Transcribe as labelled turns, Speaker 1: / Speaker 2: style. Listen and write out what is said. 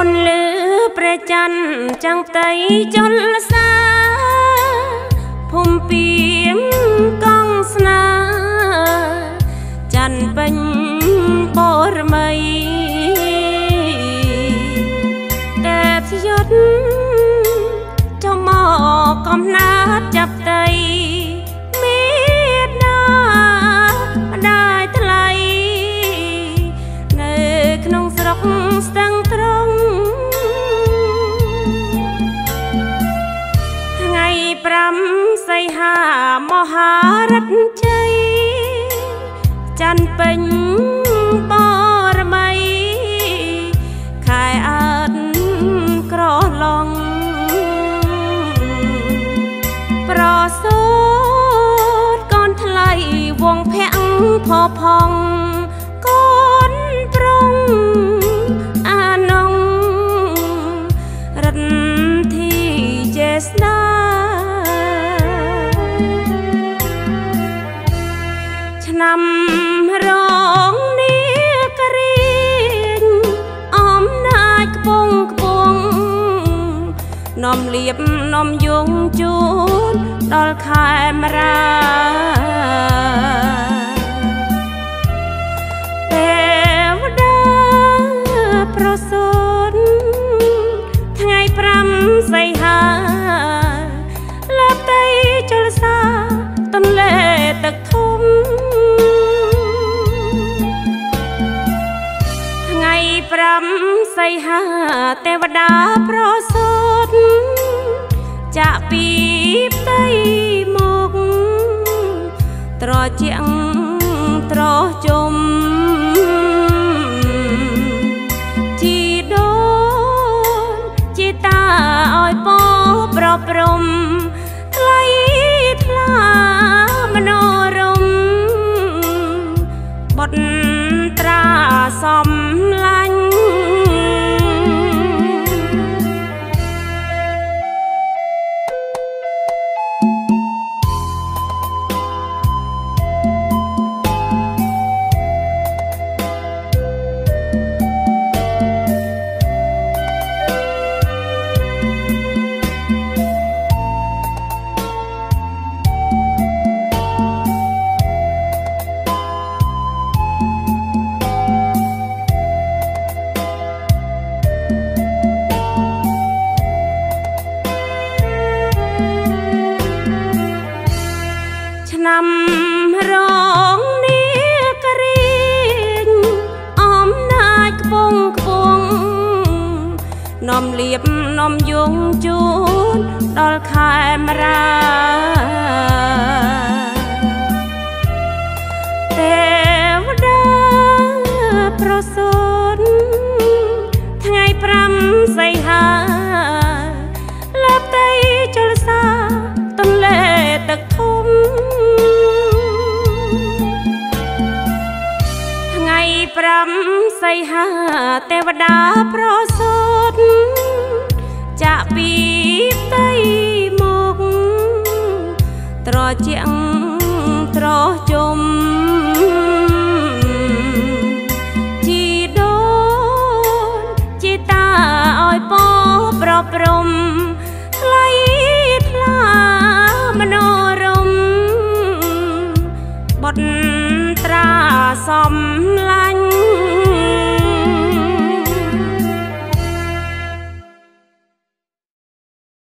Speaker 1: ពន្លឺព្រះច័ន្ទចាំងផ្ទៃចលសាភូមិពីមកងស្នា ច័ន្ទពេញបរមីតែធ្យត់ចំមកកំណា ហារតជ័យច័ន្ទពេញបរមីខែអើតក្រឡងប្រសូតកូនថ្លៃវងភ័ក្រផផងកូនប្រុងអានងរិនធីចេស្ដា ឆ្នាំរងនេះករៀងអំណាចខ្ពងខ្ពងនំលៀបនំយងជូនដល់ខែមរាទេវតាប្រសូ 5សីហាទេវតាប្រសូតចាក់ពីផ្ទៃមកត្រជាក់ត្រជុំជី ឆ្នាំរងនេះករៀងអំណាចខ្ពងខ្ពងនំលៀបនំយងជូនដល់ខែមរាទេវតាប្រសូតថ្ងៃ5សីហា 5សីហាទេវតាប្រសូតចាក់ពីផ្ទៃមកត្រជាក់ត្រជុំជីដូនជីតាឲ្យពោប្រព្រំថ្លៃថ្លាមនោរមបត់ត្រាសំឡាញ់